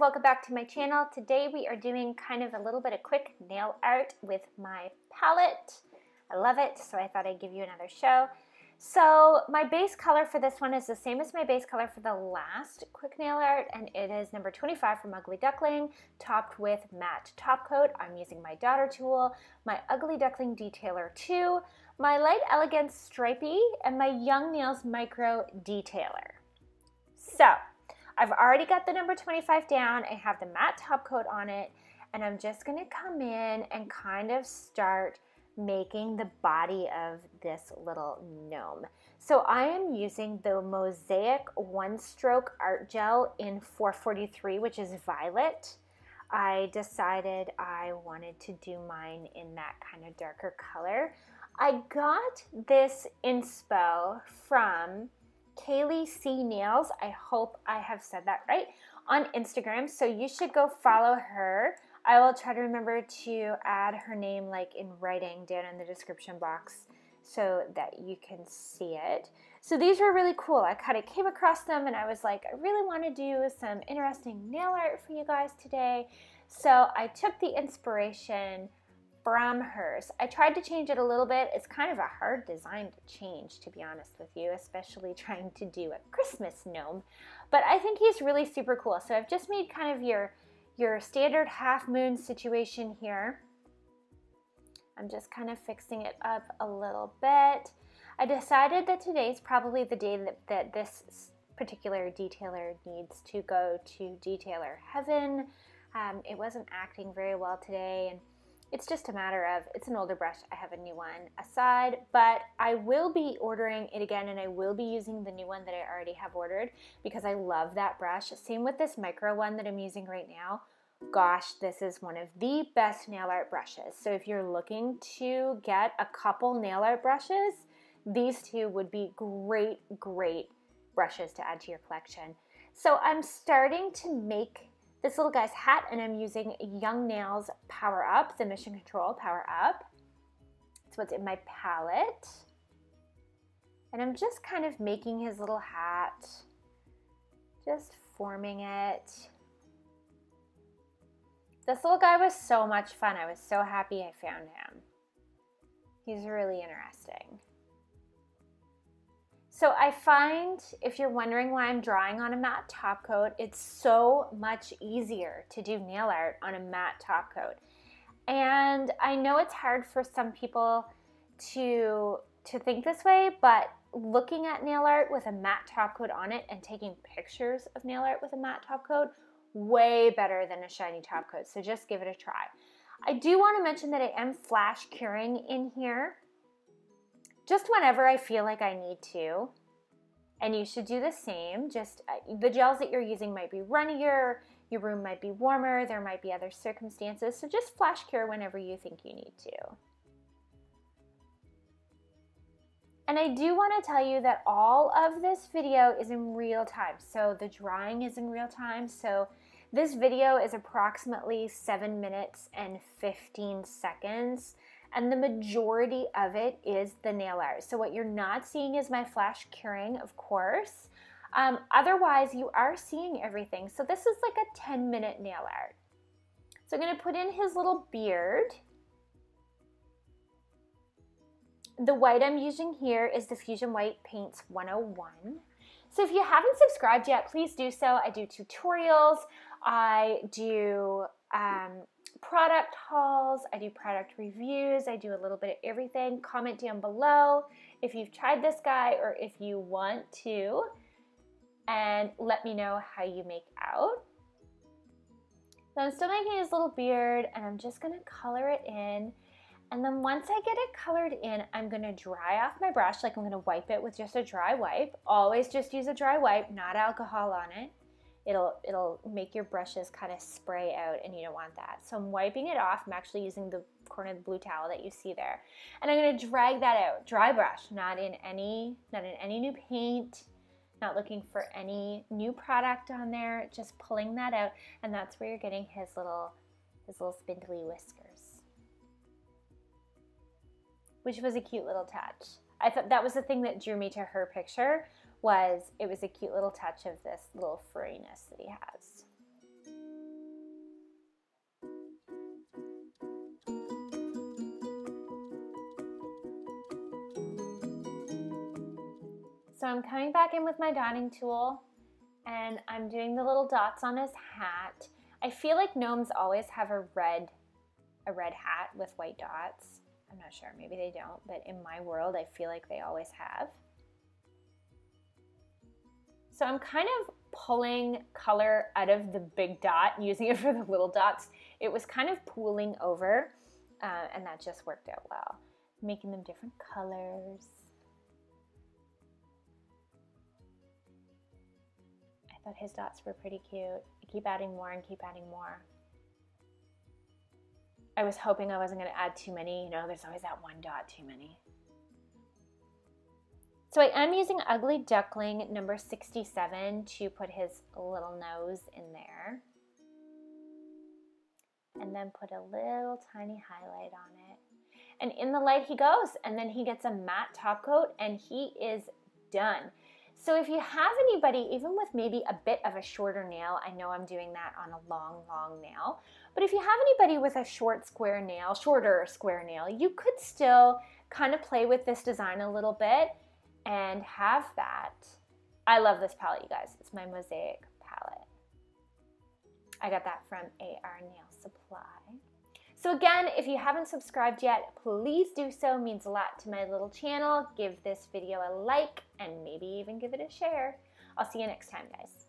welcome back to my channel. Today we are doing kind of a little bit of quick nail art with my palette. I love it, so I thought I'd give you another show. So my base color for this one is the same as my base color for the last quick nail art, and it is number 25 from Ugly Duckling, topped with matte top coat. I'm using my daughter tool, my Ugly Duckling Detailer 2, my Light Elegance Stripey, and my Young Nails Micro Detailer. So, I've already got the number 25 down. I have the matte top coat on it, and I'm just gonna come in and kind of start making the body of this little gnome. So I am using the Mosaic One Stroke Art Gel in 443, which is violet. I decided I wanted to do mine in that kind of darker color. I got this inspo from Kaylee C Nails. I hope I have said that right on Instagram. So you should go follow her. I will try to remember to add her name like in writing down in the description box so that you can see it. So these were really cool. I kind of came across them and I was like, I really want to do some interesting nail art for you guys today. So I took the inspiration from hers. I tried to change it a little bit. It's kind of a hard design to change, to be honest with you, especially trying to do a Christmas gnome. But I think he's really super cool. So I've just made kind of your, your standard half moon situation here. I'm just kind of fixing it up a little bit. I decided that today's probably the day that, that this particular detailer needs to go to detailer heaven. Um, it wasn't acting very well today and it's just a matter of, it's an older brush, I have a new one aside, but I will be ordering it again and I will be using the new one that I already have ordered because I love that brush. Same with this micro one that I'm using right now. Gosh, this is one of the best nail art brushes. So if you're looking to get a couple nail art brushes, these two would be great, great brushes to add to your collection. So I'm starting to make this little guy's hat and I'm using Young Nails Power Up, the Mission Control Power Up. It's what's in my palette. And I'm just kind of making his little hat, just forming it. This little guy was so much fun. I was so happy I found him. He's really interesting. So I find, if you're wondering why I'm drawing on a matte top coat, it's so much easier to do nail art on a matte top coat. And I know it's hard for some people to, to think this way, but looking at nail art with a matte top coat on it and taking pictures of nail art with a matte top coat, way better than a shiny top coat. So just give it a try. I do want to mention that I am flash curing in here just whenever I feel like I need to. And you should do the same. Just uh, the gels that you're using might be runnier, your room might be warmer, there might be other circumstances. So just flash cure whenever you think you need to. And I do want to tell you that all of this video is in real time. So the drying is in real time. So this video is approximately 7 minutes and 15 seconds and the majority of it is the nail art. So what you're not seeing is my flash curing, of course. Um, otherwise, you are seeing everything. So this is like a 10 minute nail art. So I'm gonna put in his little beard. The white I'm using here is the Fusion White Paintz 101. So if you haven't subscribed yet, please do so. I do tutorials, I do um, product hauls, I do product reviews, I do a little bit of everything. Comment down below if you've tried this guy or if you want to, and let me know how you make out. So I'm still making his little beard and I'm just gonna color it in. And then once I get it colored in, I'm gonna dry off my brush, like I'm gonna wipe it with just a dry wipe. Always just use a dry wipe, not alcohol on it it'll it'll make your brushes kind of spray out and you don't want that. So I'm wiping it off. I'm actually using the corner of the blue towel that you see there. And I'm gonna drag that out, dry brush, not in any, not in any new paint, not looking for any new product on there, just pulling that out. And that's where you're getting his little, his little spindly whiskers. Which was a cute little touch. I thought that was the thing that drew me to her picture was it was a cute little touch of this little furriness that he has. So I'm coming back in with my dotting tool and I'm doing the little dots on his hat. I feel like gnomes always have a red, a red hat with white dots. I'm not sure, maybe they don't, but in my world, I feel like they always have. So I'm kind of pulling color out of the big dot using it for the little dots. It was kind of pooling over uh, and that just worked out well. Making them different colors. I thought his dots were pretty cute. I keep adding more and keep adding more. I was hoping I wasn't going to add too many. You know, there's always that one dot too many. So I am using Ugly Duckling number 67 to put his little nose in there. And then put a little tiny highlight on it. And in the light he goes, and then he gets a matte top coat and he is done. So if you have anybody, even with maybe a bit of a shorter nail, I know I'm doing that on a long, long nail, but if you have anybody with a short square nail, shorter square nail, you could still kind of play with this design a little bit and have that. I love this palette, you guys. It's my Mosaic palette. I got that from AR Nail Supply. So again, if you haven't subscribed yet, please do so. It means a lot to my little channel. Give this video a like and maybe even give it a share. I'll see you next time, guys.